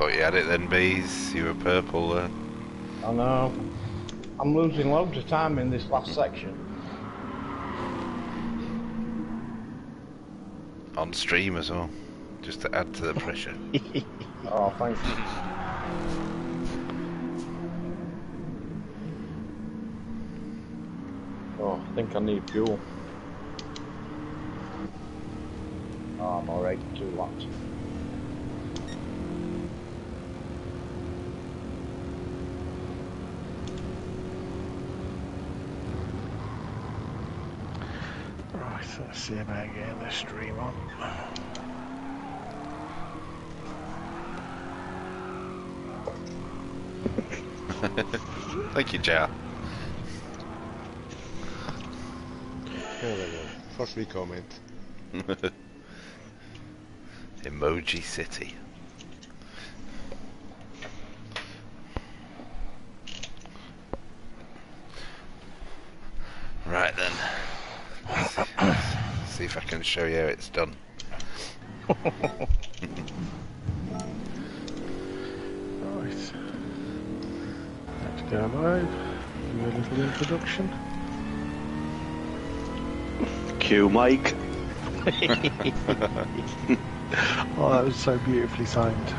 thought you had it then, bees. You were purple there. I know. I'm losing loads of time in this last section. On stream as well, just to add to the pressure. oh, thank you. Oh, I think I need fuel. Oh, I'm already two laps. Right, let's see about getting the stream on. Thank you, Jar. There we go. First wee comment. Emoji City. Right then. Let's see, let's see if I can show you how it's done. Right. Let's go live. Do a little introduction. Cue Mike. Oh, that was so beautifully timed.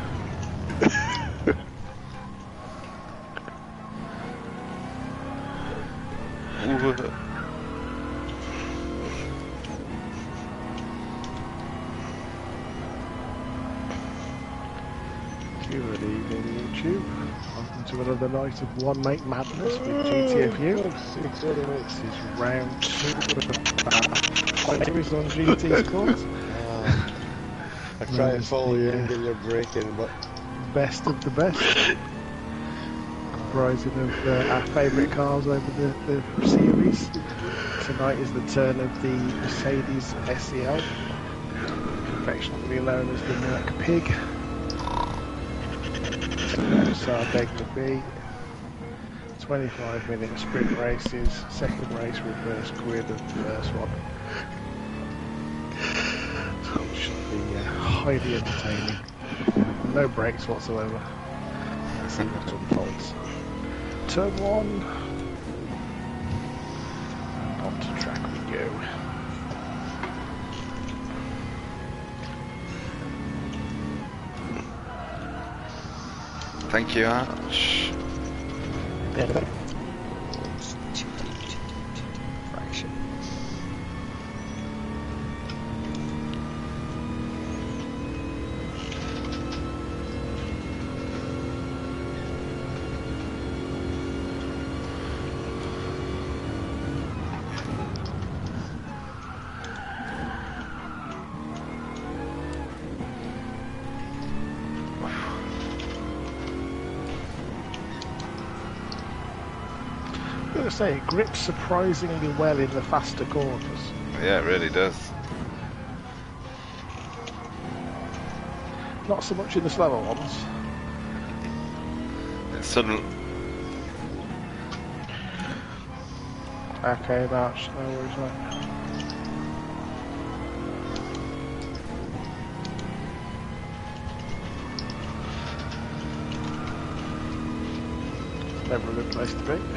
Good evening, YouTube. Welcome to another night of One Make Madness with GTFU. This is round two of uh, series on GT Sport. Ah, I try and follow you and get your break in, but Best of the best. Comprising of uh, our favourite cars over the, the series. Tonight is the turn of the Mercedes SEL, affectionately known as the Merc Pig. Sardegna B. 25 minute sprint races, second race reverse grid of the first one. So should be uh, highly entertaining. No breaks whatsoever. Let's see what unfolds. Turn one. Thank you, Arch. To say, it grips surprisingly well in the faster corners. Yeah, it really does. Not so much in the slower ones. It's suddenly, Okay, March, no worries, mate. Never a good place to be.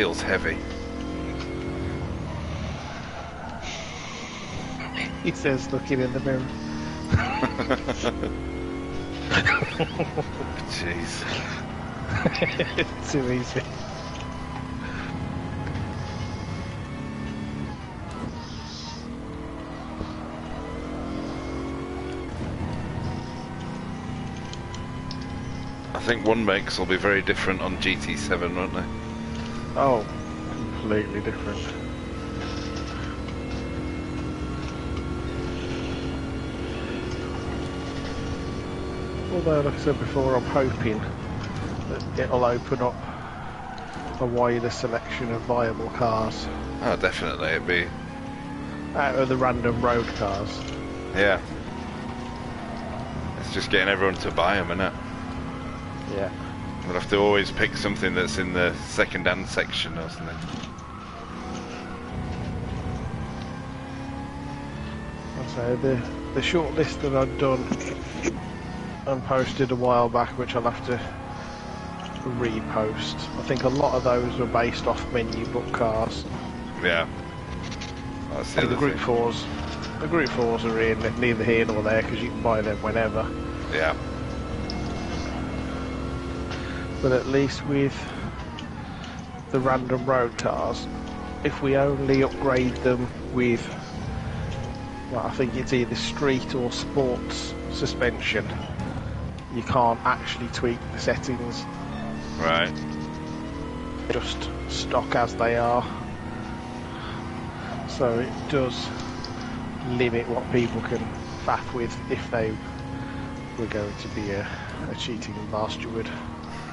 Feels heavy. He says, looking in the mirror. Jeez. Too easy. I think one makes will be very different on GT7, won't they? Oh, completely different. Although, like I said before, I'm hoping that it'll open up a wider selection of viable cars Oh, definitely. It'd be, out of the random road cars. yeah. It's just getting everyone to buy them, isn't it? Yeah. We'll have to always pick something that's in the second-hand section or something. So the the short list that I'd done and posted a while back, which I'll have to repost. I think a lot of those were based off menu book cars. Yeah. That's the And the other group thing. fours, the group fours are in neither here nor there because you can buy them whenever. Yeah. But at least with the random road cars, if we only upgrade them with, well, I think it's either street or sports suspension, you can't actually tweak the settings, Right. just stock as they are. So it does limit what people can faff with if they were going to be a, a cheating bastard.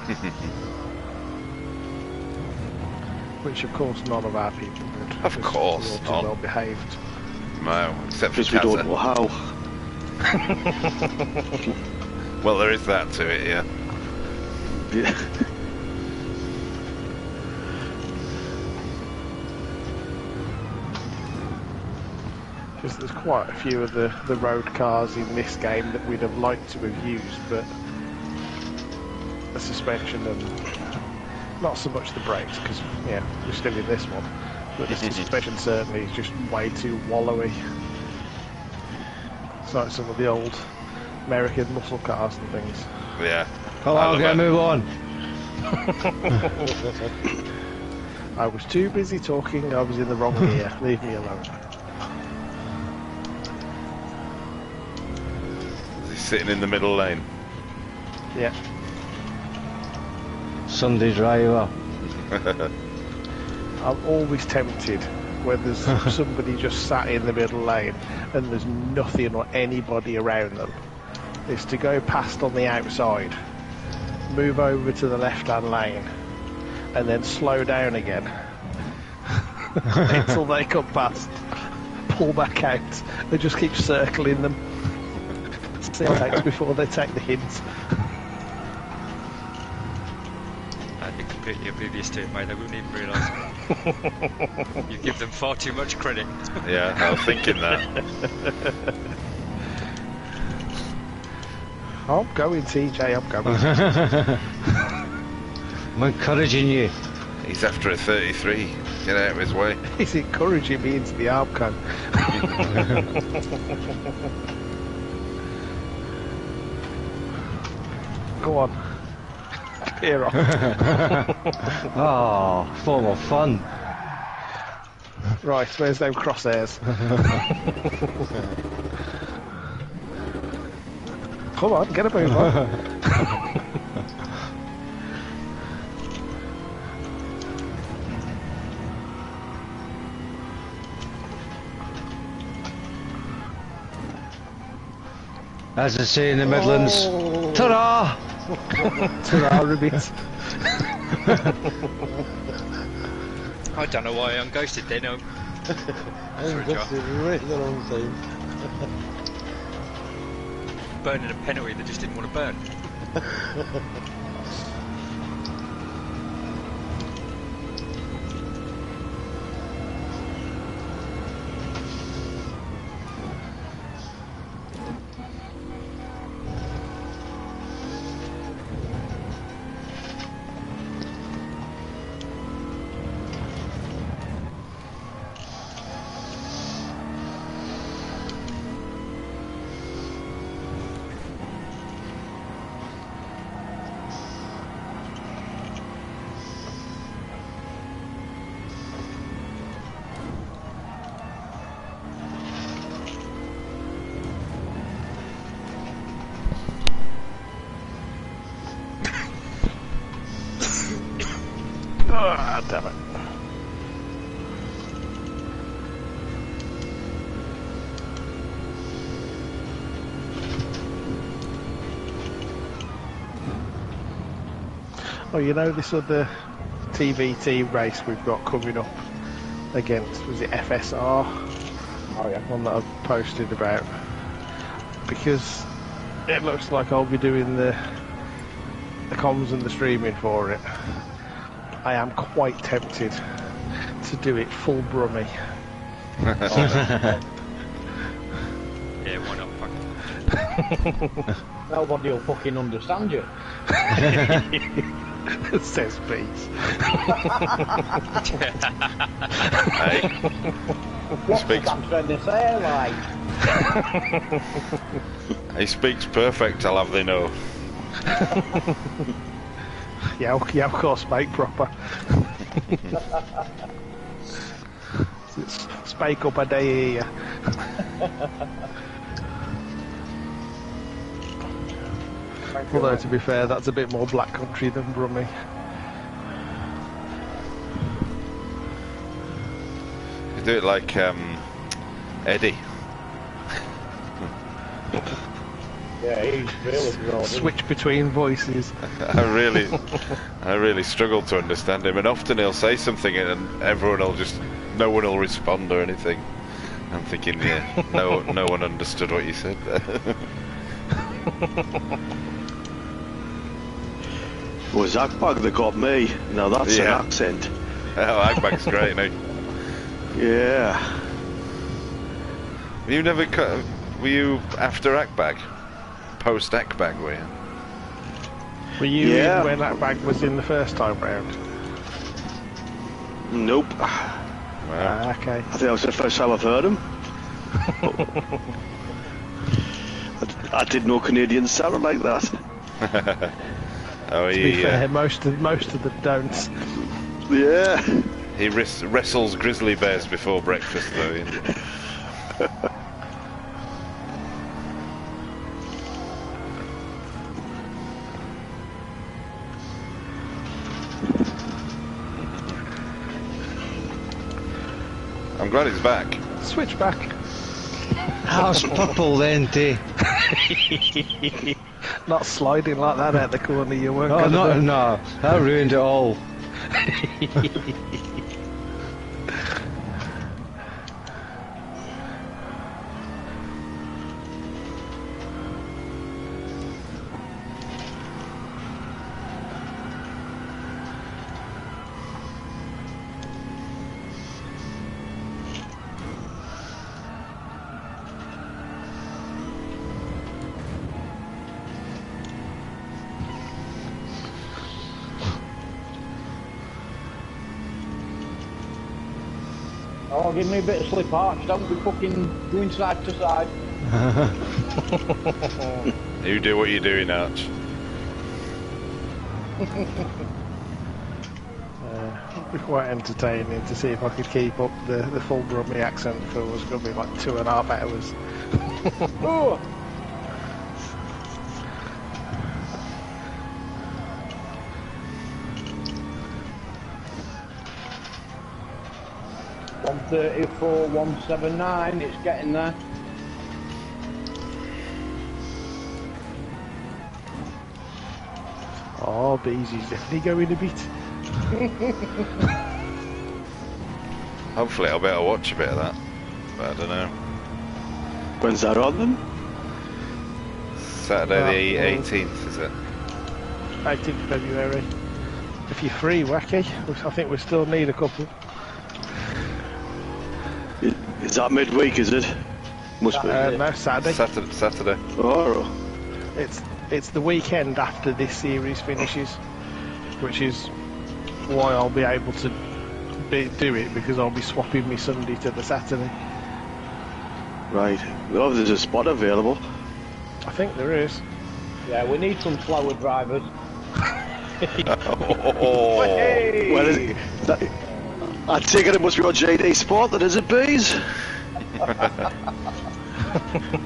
Which, of course, none of our people would. Of course we're all too not. well behaved. No, except for Because we don't Chazza. know how. Well, there is that to it, yeah. Yeah. Because there's quite a few of the, the road cars in this game that we'd have liked to have used, but the suspension and not so much the brakes, because yeah, we're still in this one. But the suspension certainly is just way too wallowy. It's like some of the old American muscle cars and things. Yeah. Come I on, love get it. move on. I was too busy talking, I was in the wrong gear. Leave me alone. He's sitting in the middle lane. Yeah. Sunday driver. I'm always tempted when there's somebody just sat in the middle lane and there's nothing or anybody around them is to go past on the outside, move over to the left hand lane, and then slow down again until they come past, pull back out, and just keep circling them. See how before they take the hint. I'd be completely oblivious to it, mate. I wouldn't even realise. you give them far too much credit. Yeah, I was thinking that. I'm going, TJ, I'm going. I'm encouraging you. He's after a 33. Get out of his way. He's encouraging me into the Alpco. Go on. Clear off. Oh, form of fun. right, where's them crosshairs? Come on, get a move on. As they say in the Midlands, ta-da! To our ribbit. I don't know why I'm ghosted then. um, I'm just right the wrong time. burning a penalty that just didn't want to burn. Ah, damn it. Oh, you know this other TVT race we've got coming up against, was it FSR? Oh yeah. One that I've posted about. Because it looks like I'll be doing the the comms and the streaming for it, I am quite tempted to do it full Brummy. Yeah, why not? Nobody will fucking understand you. Says Beats. Hey, What Speaks- I'm trying to say, like, he speaks perfect, I'll have they know. Yeah, of- yeah, of course, mate, proper. It's Spake up a day here. Although, to be fair, that's a bit more black country than Brummy. You do it like um, Eddie. yeah, he's really good. Switch between voices. I really, I really struggle to understand him, and often he'll say something and everyone will just, no one will respond or anything. I'm thinking, yeah, no, no one understood what you said. It was Akbag that got me. Now that's Yeah. an accent. oh, Agbag's great, no? Yeah. You never, cu- were you after Akbag? Post Akbag, were you? Were you Yeah. in when that bag was in the first time round? Nope. Wow. Ah, okay. I think that was the first time I've heard him. I, I didn't know Canadians sounded like that. Oh, To be fair, uh, most of most of them don't. Yeah. he wrestles grizzly bears before breakfast, though. Ian. I'm glad he's back. Switch back. How's purple then, Day? Not sliding like that out the corner. You weren't. Oh, no, no, that ruined it all. Oh, give me a bit of slip arch. Don't be fucking going side to side. You do what you're doing, Arch. Uh, it'd be quite entertaining to see if I could keep up the, the full Brummy accent for what's going to be like two and a half hours. Oh! One thirty-four, one seven nine. It's getting there. Oh, Beezy's definitely going a bit. Hopefully, I'll be able to watch a bit of that. But I don't know. When's that on then? Saturday the Uh, 18th, is it? 18th February. If you're free, Wacky, I think we still need a couple. I- Is that midweek, is it? Must be. Uh, no, Saturday. Saturday. Saturday. Oh, It's it's the weekend after this series finishes, which is why I'll be able to be, do it because I'll be swapping me Sunday to the Saturday. right. Oh, there's a spot available. I think there is. Yeah, we need some slower drivers. Oh, Hey! Well, it, that, I take it it must be on GT Sport, then, is it, Bees?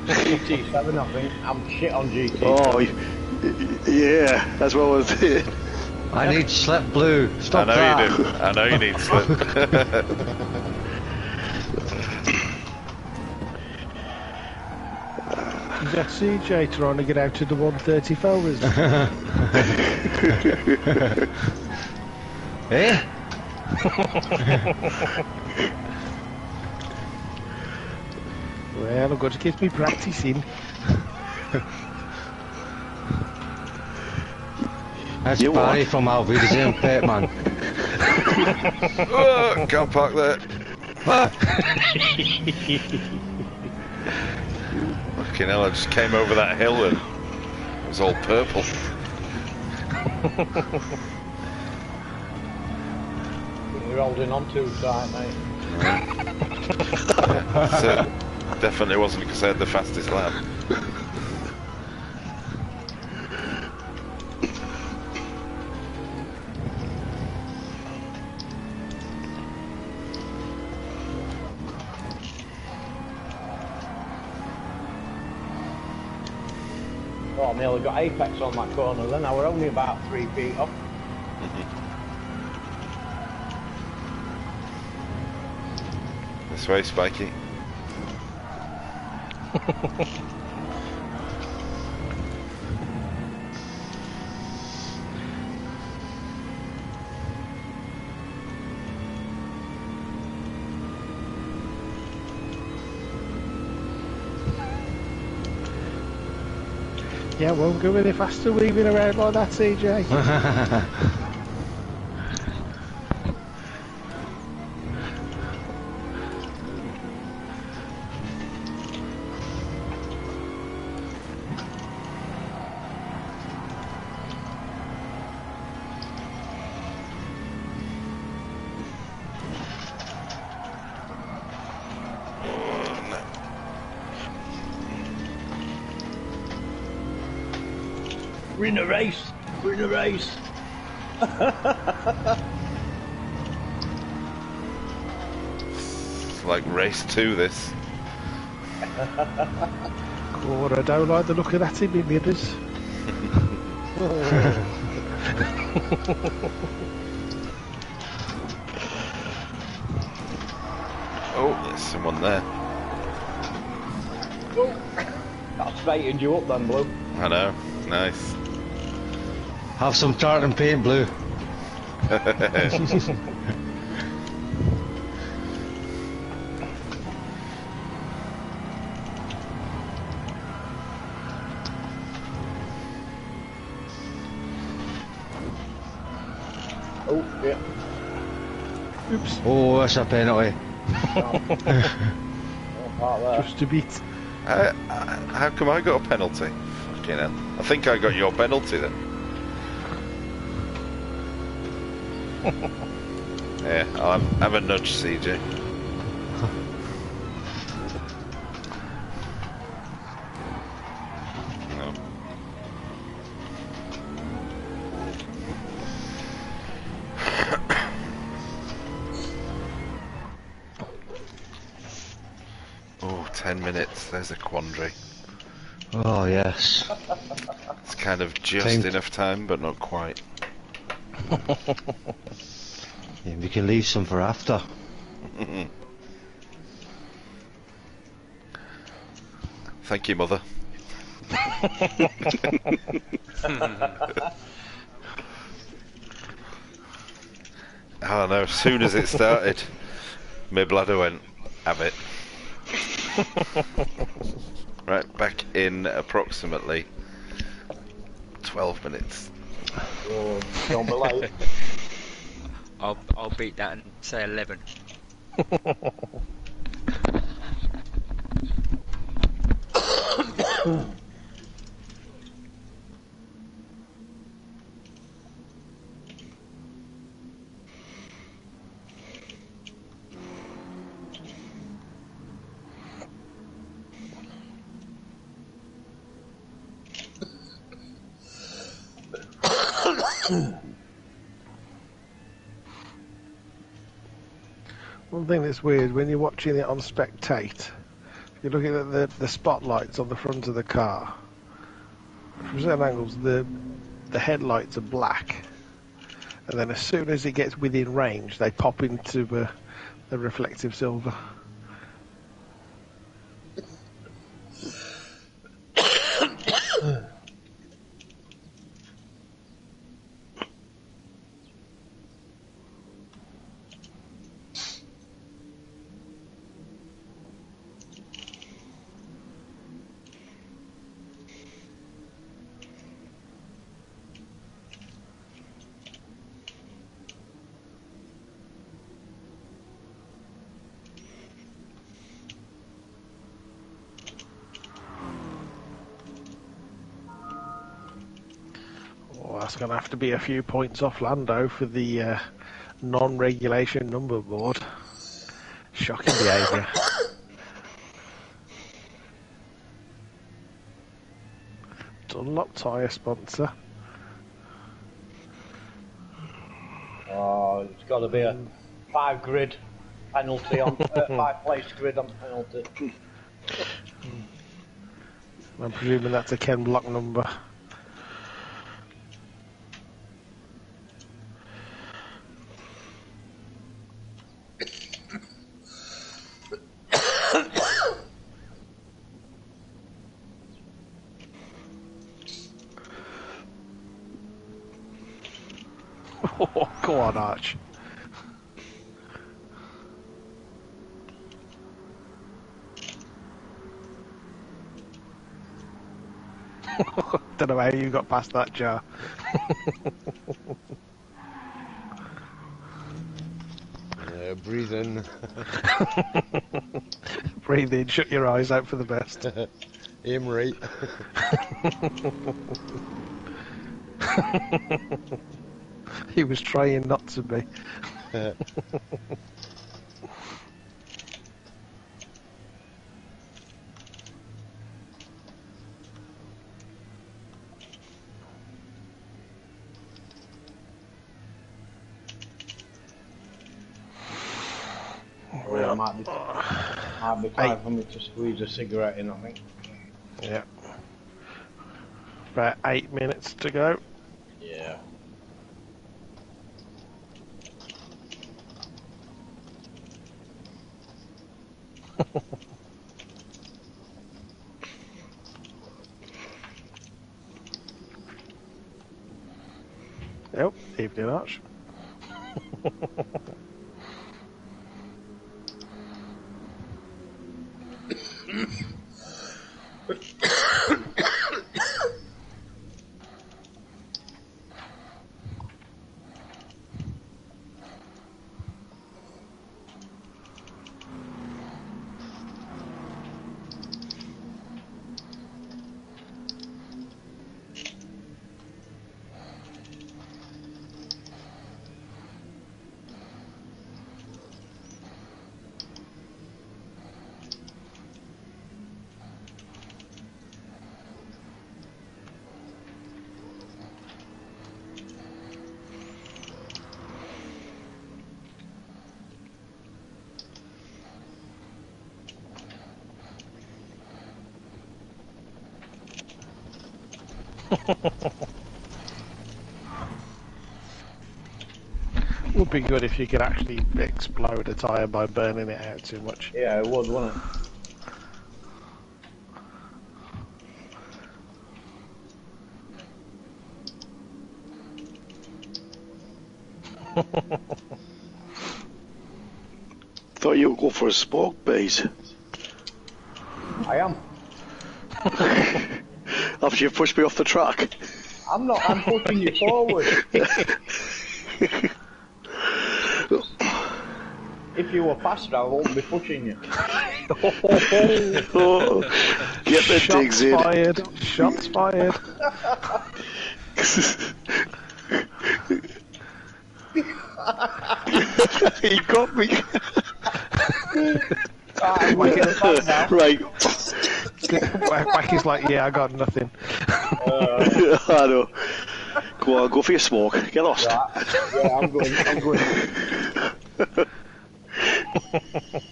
GT7, I think. I'm shit on GT. Oh, y- y- yeah, that's what I was thinking. I need slip blue. Stop I know that. you do. I know you need slip. Is that CJ trying to get out to the 130 folders? Eh? well, I've got to get me practice in. That's You? Barry from Alvidism, pet man. oh, can't park there. Fucking hell, I just came over that hill and it was all purple. You're holding on too tight, mate. So, definitely wasn't because I had the fastest lap. Oh, I nearly got apex on that corner then. I were only about three feet off. This way, Spiky. Yeah, won't go any faster weaving around like that, CJ. race. We're in a race. It's like race two, this. God, I don't like the look of that in me mirrors. Oh, there's someone there. That's straightened you up then, Blue. I know. Nice. Have some tartan paint, Blue. Oh, yeah. Oops, Oh, that's a penalty. One part there. just a bit. How, how come I got a penalty? Fucking hell. I think I got your penalty then. yeah, I'll have, have a nudge, CJ. No. Oh, 10 minutes. There's a quandary. Oh, yes. It's kind of just Time- enough time, but not quite. Yeah, we can leave some for after. Thank you, Mother. oh no, as soon as it started, my bladder went, have it. right, back in approximately 12 minutes. Oh, don't be. I'll I'll beat that and say eleven. That's weird when you're watching it on Spectate, you're looking at the, the spotlights on the front of the car. From certain angles, the the headlights are black, and then as soon as it gets within range, they pop into uh, the reflective silver. That's going to have to be a few points off Lando for the uh, non-regulation number board. Shocking behaviour. Dunlop tyre sponsor. Oh, it's got to be a five grid penalty on uh, five place grid on penalty. I'm presuming that's a Ken Block number. Oh, go on, Arch. Don't know how you got past that jar. Uh, breathe in. Breathe in, shut your eyes out for the best. Aim right. he was trying not to be. Yeah, might be, might be time for me to squeeze a cigarette in, I think. Yeah. About eight minutes to go. Yep, evening Arch. be good if you could actually explode a tyre by burning it out too much. Yeah, it would, wouldn't it? Thought you would go for a smoke base. I am. After you pushed me off the track. I'm not, I'm pushing you forward. if you were faster, I won't be pushing you. Oh, get the digs Shots in. fired. Shots fired. he got me. I'm making a pass right. Wacky's like, yeah, I got nothing. Uh, I know. Go on, go for your smoke. Get lost. Right. Yeah, I'm going, I'm going. Oh,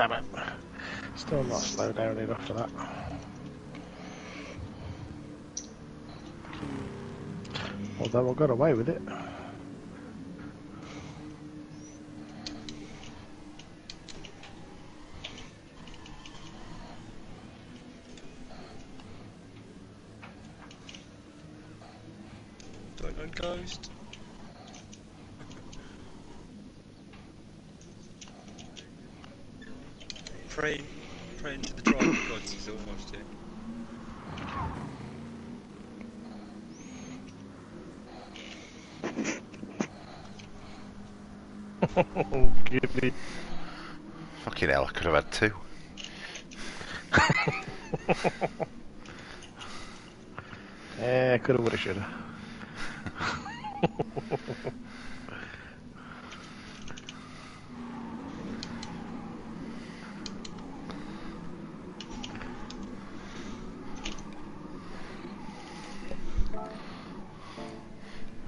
damn it. Still not slow down enough for that. Although I got away with it. And ghost. Pray, pray into the drive gods. He's almost here. Oh, goodness. Fucking hell, I could have had two. Yeah, coulda, woulda, shoulda. I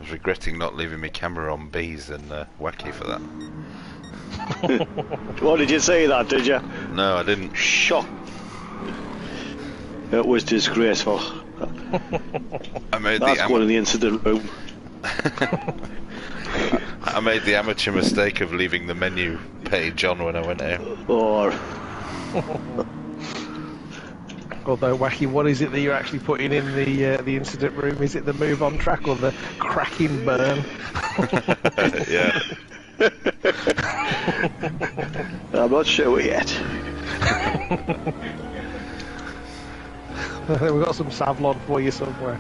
was regretting not leaving my camera on bees and uh, wacky for that. What did you say that, did you? No, I didn't. Shock. It was disgraceful. I made That's the going in the incident room. I made the amateur mistake of leaving the menu page on when I went out. Or Although, Wacky, what is it that you're actually putting in the uh, the incident room? Is it the move on track or the cracking burn? yeah. I'm not sure yet. We've got some Savlon for you somewhere.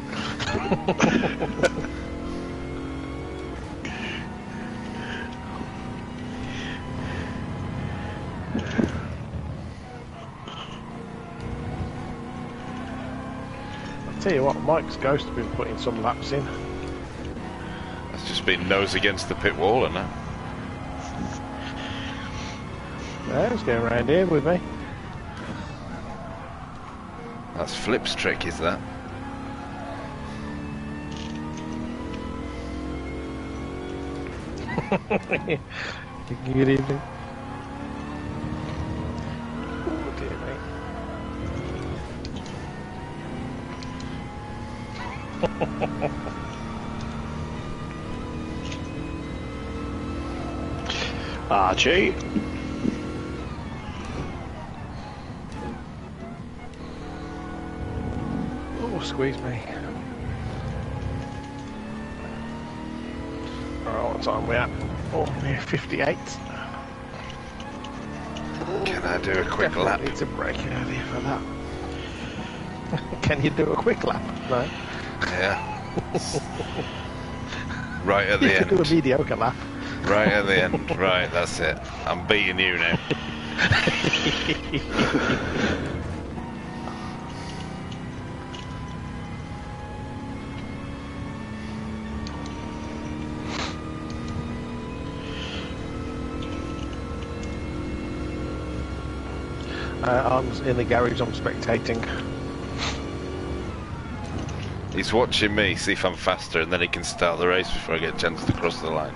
I'll tell you what, Mike's Ghost has been putting some laps in. That's just been nose against the pit wall and that. Yeah, he's going around here with me. That's Flip's trick, is that? Good evening. Oh dear me. Archie. Squeeze me. Alright, what time we at? Oh, we're 58. Can I do a quick lap? Need to break it early for that. Can you do a quick lap? No. Yeah. right at the you can do a mediocre lap. Right at the end. Right, that's it. I'm beating you now. Uh, I'm in the garage, I'm spectating. He's watching me, see if I'm faster, and then he can start the race before I get a chance to cross the line.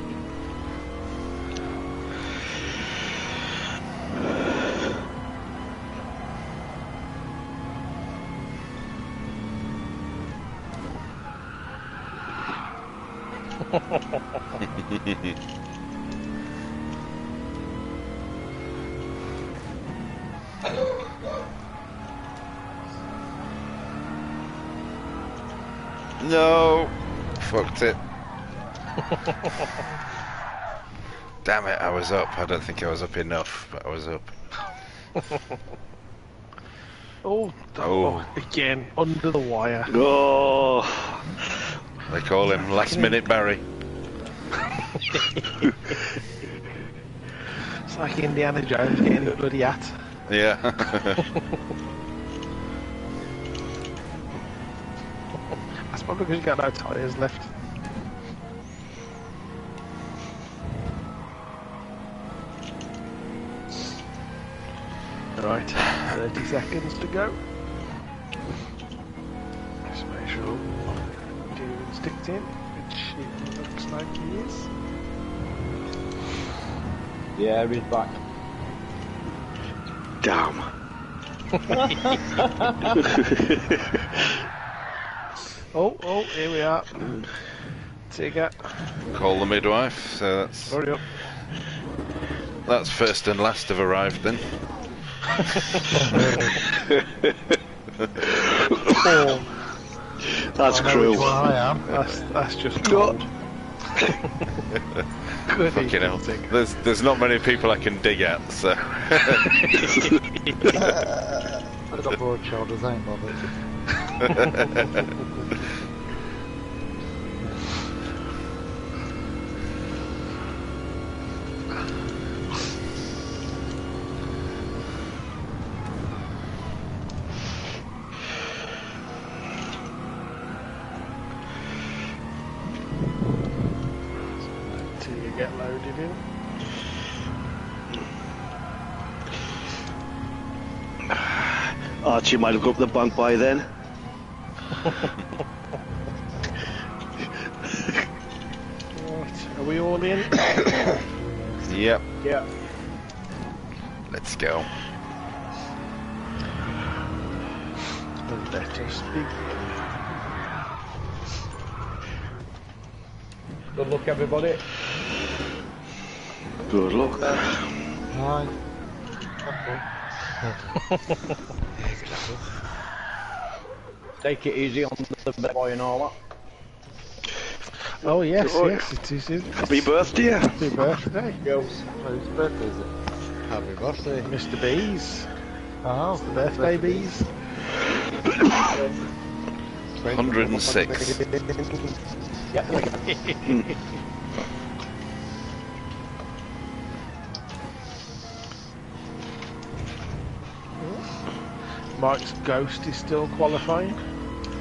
Fucked it. Damn it, I was up. I don't think I was up enough, but I was up. Oh, Oh. again, under the wire. Oh, They call him last minute Barry. It's like Indiana Jones getting his bloody hat. Yeah. That's probably because you got no tyres left. 30 seconds to go. Just make sure Julian's sticked in, which it looks like he is. Yeah, he's back. damn. Oh, oh, here we are. Tigger, call the midwife. So that's hurry up. that's first and last have arrived then. Oh, That's I know cruel. which I am. That's, that's just No. cold. Good Fucking hell. There's there's not many people I can dig at, so I've got broad shoulders, I ain't bothered. Archie might have got up the bunk by then. Right, are we all in? yep, Yeah. let's go. Let us begin. Good luck, everybody. Good luck. Right. Take it easy on the bad boy and all that. Oh yes, yes, it is. His Happy birthday. happy birthday, Girls. Whose birthday is it? Happy birthday. Mr. Bees. Oh, The birthday bees. 106. Mike's ghost is still qualifying.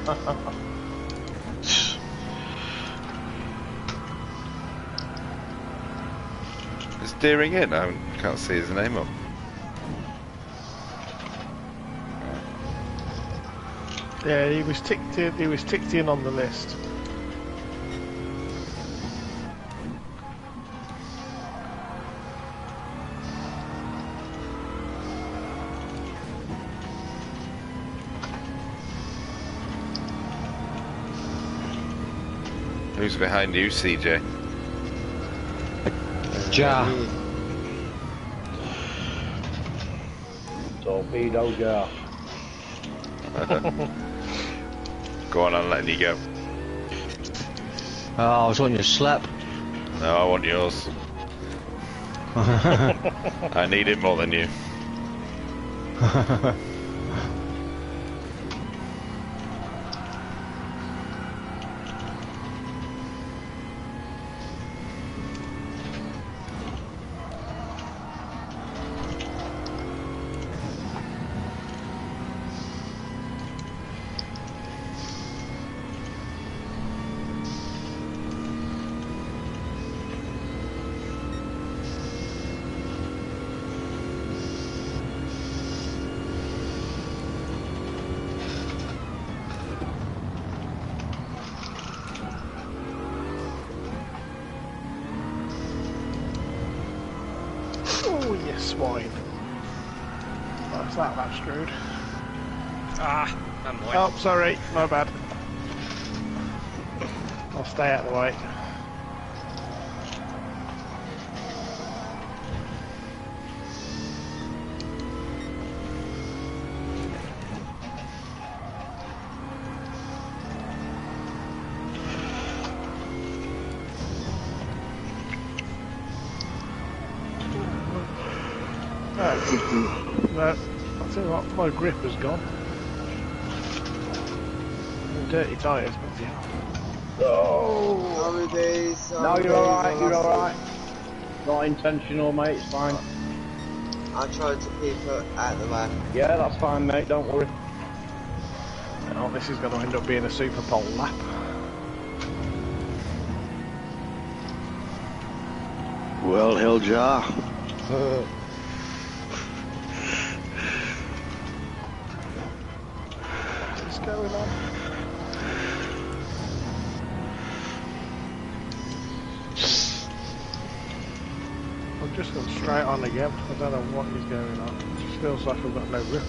Is Deering in? I can't see his name up. Yeah, he was ticked in. He was ticked in on the list. Who's behind you, CJ? Ja. Torpedo jar. Go on, I'm letting you go. Oh, I was wanting you to slap. No, I want yours. I need it more than you. sorry, my bad. I'll stay out of the way. No, no, I'll tell you what, my grip has gone. Dirty tyres, but yeah. Oh! Sorry, Bees. No, you're alright, you're alright. Not intentional, mate, it's fine. I tried to keep it out of the way. Yeah, that's fine, mate, don't worry. Oh, this is going to end up being a super pole lap. Well, hell jar. What's going on? Just gone straight on again. I don't know what is going on. It just feels like I've got no grip.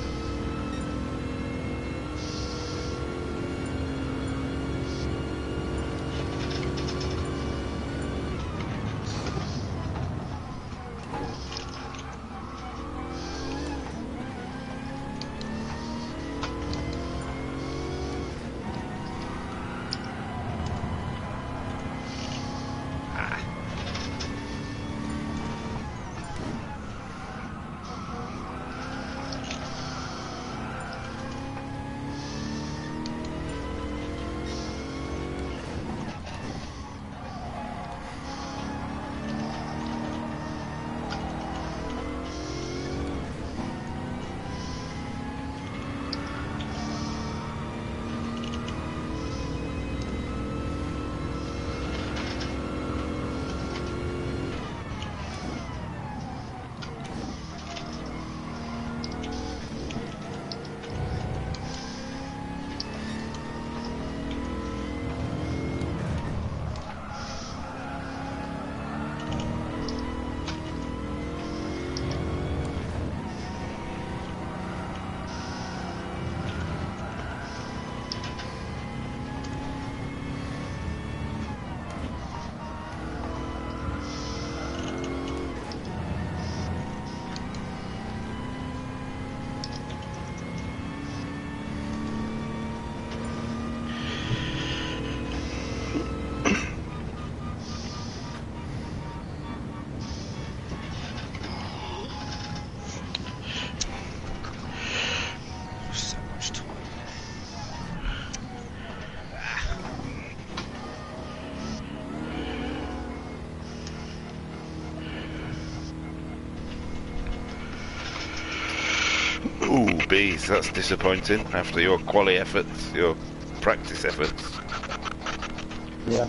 Jeez, that's disappointing after your quali efforts, your practice efforts. Yeah.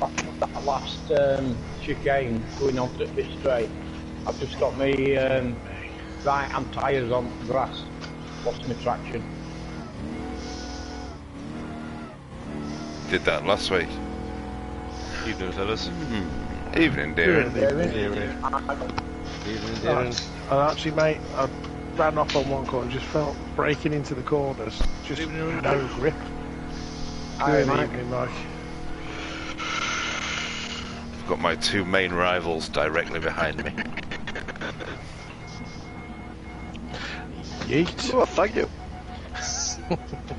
That, that last um, chicane going on to this straight, I've just got me um, right hand tyres on grass. Lost my traction. Did that last week. Evening, fellas. Evening, dear. Yeah, Evening, Darren. And actually, mate, I ran off on one corner, just felt braking into the corners, just no grip. Aye, Good Mike. evening, Mike. I've got my two main rivals directly behind me. Yeet. Oh, thank you.